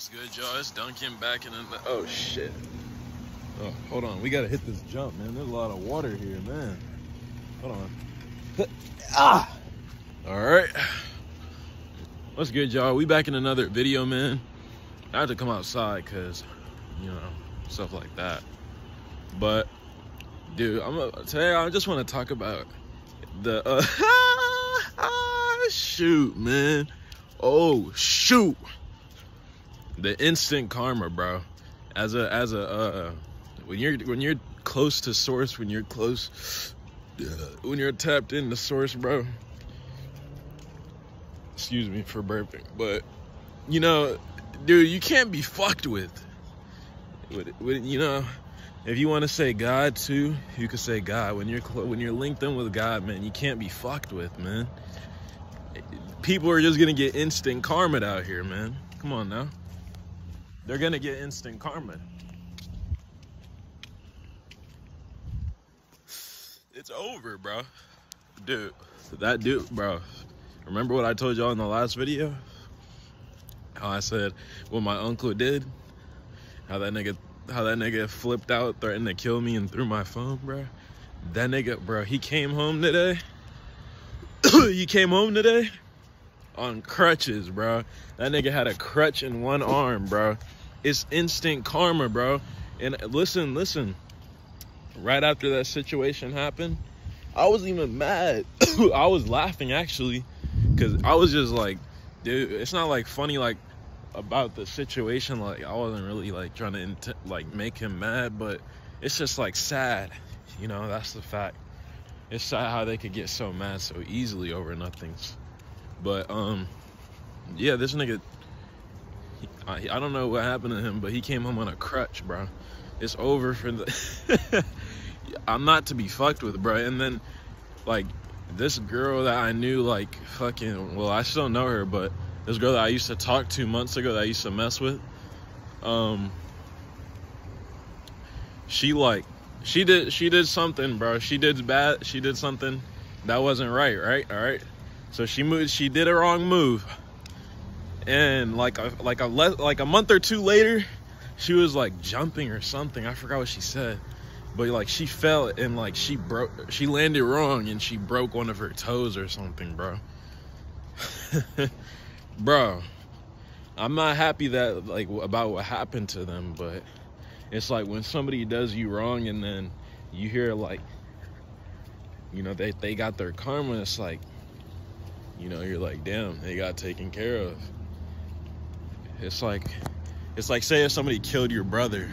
What's good, y'all? It's Duncan back in the. Oh shit. Oh, hold on. We gotta hit this jump, man. There's a lot of water here, man. Hold on. Ah. All right. What's good, y'all? We back in another video, man. I had to come outside because, you know, stuff like that. But, dude, I'm a, today I just want to talk about the uh, shoot, man. Oh shoot the instant karma, bro. As a as a uh, when you're when you're close to source, when you're close, uh, when you're tapped into source, bro. Excuse me for burping, but you know, dude, you can't be fucked with. with, with you know, if you want to say God too, you could say God. When you're when you're linked in with God, man, you can't be fucked with, man. People are just gonna get instant karma out here, man. Come on now. They're gonna get instant karma. It's over, bro. Dude, that dude, bro. Remember what I told y'all in the last video? How I said what my uncle did? How that nigga how that nigga flipped out, threatened to kill me and threw my phone, bro. That nigga, bro, he came home today. he came home today on crutches, bro. That nigga had a crutch in one arm, bro. It's instant karma, bro. And listen, listen. Right after that situation happened, I wasn't even mad. I was laughing actually, cause I was just like, dude, it's not like funny like about the situation. Like I wasn't really like trying to like make him mad, but it's just like sad. You know, that's the fact. It's sad how they could get so mad so easily over nothings. But um, yeah, this nigga, I, I don't know what happened to him, but he came home on a crutch, bro. It's over for the. I'm not to be fucked with, bro. And then, like, this girl that I knew, like, fucking, well, I still know her, but this girl that I used to talk to months ago that I used to mess with, um, she like, she did, she did something, bro. She did bad. She did something that wasn't right, right? All right. So she moved. She did a wrong move, and like a like a like a month or two later, she was like jumping or something. I forgot what she said, but like she fell and like she broke. She landed wrong and she broke one of her toes or something, bro. bro, I'm not happy that like about what happened to them, but it's like when somebody does you wrong and then you hear like you know they they got their karma. It's like you know, you're like, damn, they got taken care of. It's like, it's like say if somebody killed your brother,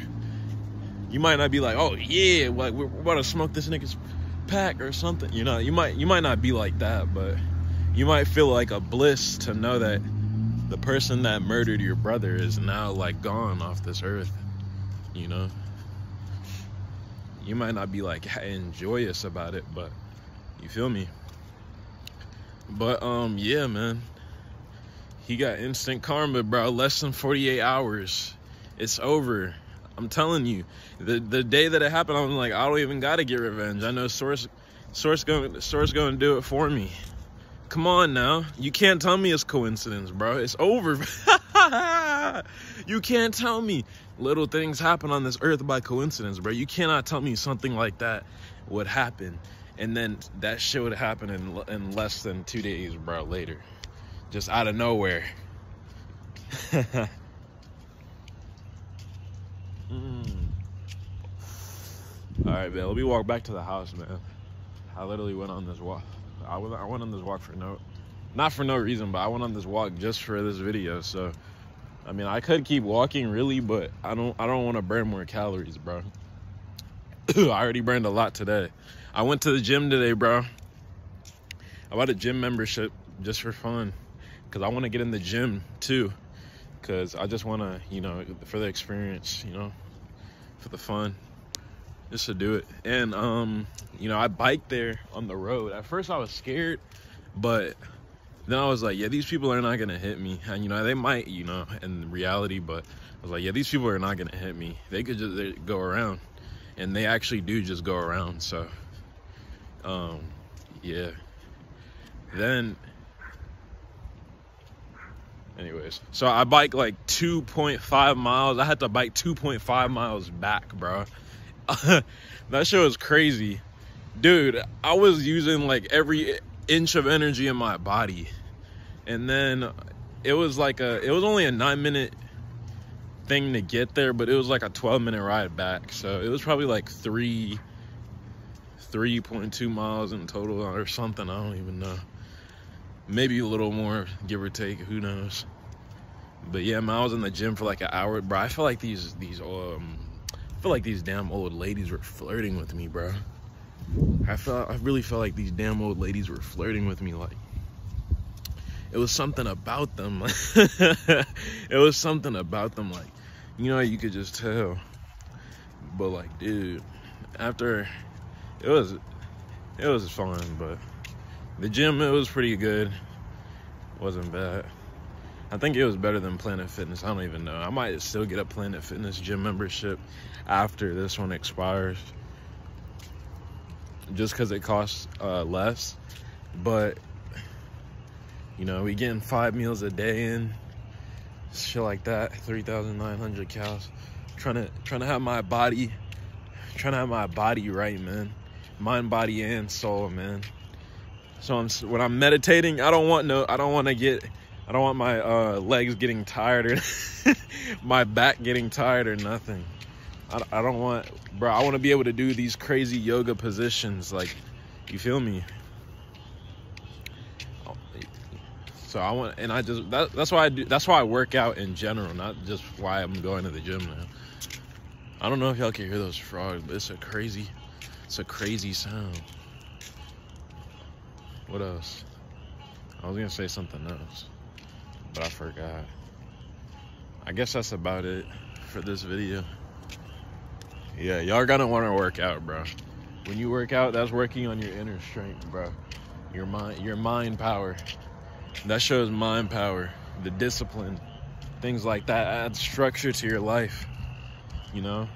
you might not be like, oh yeah, like we're, we're about to smoke this nigga's pack or something. You know, you might you might not be like that, but you might feel like a bliss to know that the person that murdered your brother is now like gone off this earth. You know, you might not be like joyous about it, but you feel me. But um, yeah, man. He got instant karma, bro. Less than 48 hours. It's over. I'm telling you. The the day that it happened, I'm like, I don't even gotta get revenge. I know source source going source to do it for me. Come on now. You can't tell me it's coincidence, bro. It's over. you can't tell me little things happen on this earth by coincidence, bro. You cannot tell me something like that would happen and then that shit would happen in in less than two days, bro. Later, just out of nowhere. mm. All right, man. Let me walk back to the house, man. I literally went on this walk. I went, I went on this walk for no, not for no reason, but I went on this walk just for this video. So, I mean, I could keep walking really, but I don't. I don't want to burn more calories, bro. I already burned a lot today. I went to the gym today, bro. I bought a gym membership just for fun because I want to get in the gym too. Because I just want to, you know, for the experience, you know, for the fun, just to do it. And, um, you know, I biked there on the road. At first I was scared, but then I was like, yeah, these people are not going to hit me. And, you know, they might, you know, in reality, but I was like, yeah, these people are not going to hit me. They could just go around. And they actually do just go around. So, um, yeah. Then Anyways, so I bike like 2.5 miles. I had to bike 2.5 miles back, bro. that show is crazy. Dude, I was using like every inch of energy in my body. And then it was like a, it was only a nine minute thing to get there, but it was like a 12 minute ride back. So it was probably like three, 3.2 miles in total or something. I don't even know maybe a little more, give or take. Who knows? But yeah, man, I was in the gym for like an hour, bro. I feel like these these um, I feel like these damn old ladies were flirting with me, bro. I felt I really felt like these damn old ladies were flirting with me, like it was something about them. it was something about them, like you know, you could just tell. But like, dude, after it was it was fun, but the gym, it was pretty good. Wasn't bad. I think it was better than Planet Fitness. I don't even know. I might still get a Planet Fitness gym membership after this one expires. Just because it costs uh, less. But, you know, we getting five meals a day in. Shit like that. 3,900 calories. Trying to, trying to have my body, trying to have my body right, man. Mind, body, and soul, man. So I'm, when I'm meditating, I don't want no, I don't want to get, I don't want my uh, legs getting tired or my back getting tired or nothing. I, I don't want, bro, I want to be able to do these crazy yoga positions. Like, you feel me? So I want, and I just, that, that's why I do, that's why I work out in general, not just why I'm going to the gym now. I don't know if y'all can hear those frogs, but it's a crazy, it's a crazy sound. What else? I was gonna say something else, but I forgot. I guess that's about it for this video. Yeah, y'all gonna wanna work out, bro. When you work out, that's working on your inner strength, bro. Your mind, your mind power. That shows mind power, the discipline, things like that add structure to your life. You know,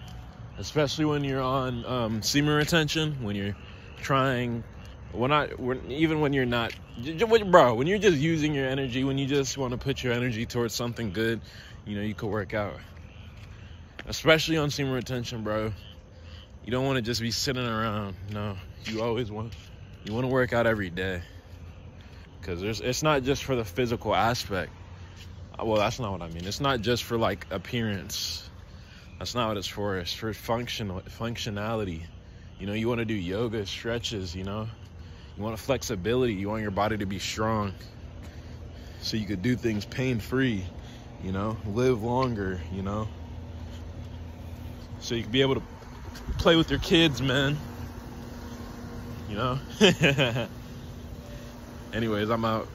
especially when you're on um, semen retention, when you're trying when I when even when you're not bro when you're just using your energy when you just want to put your energy towards something good you know you could work out. Especially on semen retention bro. You don't want to just be sitting around. No. You always want you want to work out every day. Because there's it's not just for the physical aspect. Uh, well that's not what i mean. It's not just for like appearance. That's not what it's for. It's for functional functionality. You know you want to do yoga stretches you know you want flexibility. You want your body to be strong. So you could do things pain-free, you know, live longer, you know. So you can be able to play with your kids, man. You know? Anyways, I'm out.